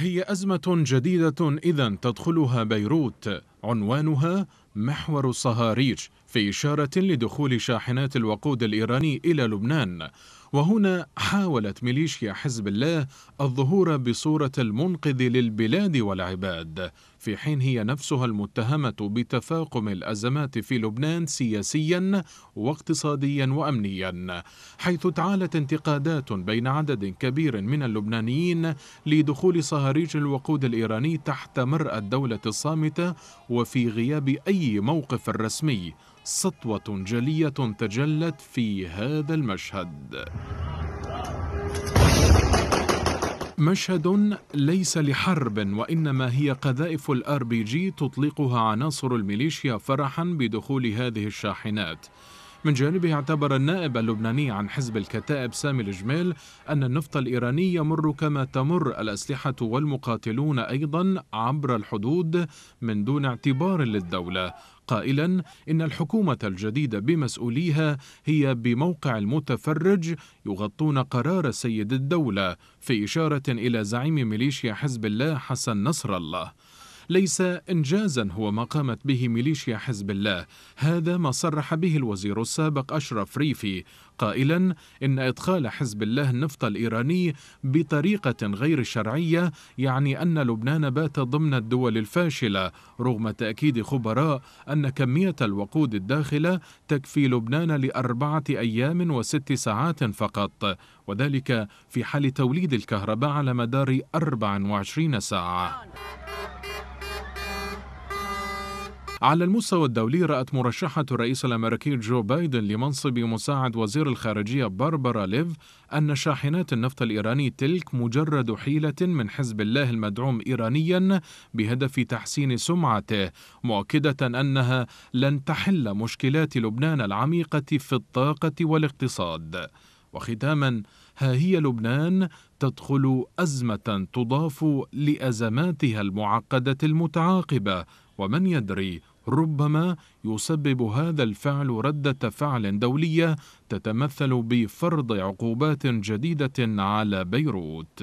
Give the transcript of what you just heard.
هي أزمة جديدة إذا تدخلها بيروت. عنوانها محور الصهاريج في إشارة لدخول شاحنات الوقود الإيراني إلى لبنان. وهنا حاولت ميليشيا حزب الله الظهور بصورة المنقذ للبلاد والعباد. في حين هي نفسها المتهمة بتفاقم الأزمات في لبنان سياسيا واقتصاديا وأمنيا حيث تعالت انتقادات بين عدد كبير من اللبنانيين لدخول صهاريج الوقود الإيراني تحت مرأى الدولة الصامتة وفي غياب أي موقف رسمي سطوة جلية تجلت في هذا المشهد. مشهد ليس لحرب وإنما هي قذائف الأر بي جي تطلقها عناصر الميليشيا فرحا بدخول هذه الشاحنات. من جانبه اعتبر النائب اللبناني عن حزب الكتائب سامي الجميل أن النفط الإيراني يمر كما تمر الأسلحة والمقاتلون أيضا عبر الحدود من دون اعتبار للدولة. قائلا إن الحكومة الجديدة بمسؤوليها هي بموقع المتفرج يغطون قرار سيد الدولة في إشارة إلى زعيم ميليشيا حزب الله حسن نصر الله. ليس إنجازا هو ما قامت به ميليشيا حزب الله. هذا ما صرح به الوزير السابق أشرف ريفي قائلا إن إدخال حزب الله النفط الإيراني بطريقة غير شرعية يعني أن لبنان بات ضمن الدول الفاشلة رغم تأكيد خبراء أن كمية الوقود الداخلة تكفي لبنان لأربعة أيام وست ساعات فقط وذلك في حال توليد الكهرباء على مدار 24 ساعة. على المستوى الدولي رأت مرشحة الرئيس الأمريكي جو بايدن لمنصب مساعد وزير الخارجية باربرا ليف أن شاحنات النفط الإيراني تلك مجرد حيلة من حزب الله المدعوم إيرانيا بهدف تحسين سمعته مؤكدة أنها لن تحل مشكلات لبنان العميقة في الطاقة والاقتصاد. وختاما ها هي لبنان تدخل أزمة تضاف لأزماتها المعقدة المتعاقبة ومن يدري ربما يسبب هذا الفعل ردة فعل دولية تتمثل بفرض عقوبات جديدة على بيروت.